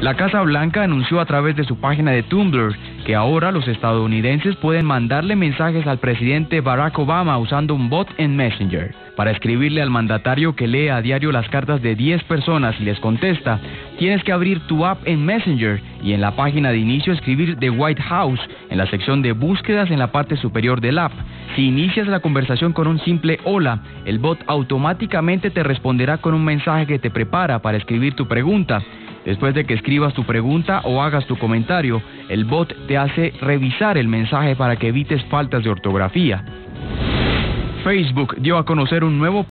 La Casa Blanca anunció a través de su página de Tumblr que ahora los estadounidenses pueden mandarle mensajes al presidente Barack Obama usando un bot en Messenger. Para escribirle al mandatario que lee a diario las cartas de 10 personas y les contesta, tienes que abrir tu app en Messenger y en la página de inicio escribir The White House en la sección de búsquedas en la parte superior del app. Si inicias la conversación con un simple hola, el bot automáticamente te responderá con un mensaje que te prepara para escribir tu pregunta. Después de que escribas tu pregunta o hagas tu comentario, el bot te hace revisar el mensaje para que evites faltas de ortografía. Facebook dio a conocer un nuevo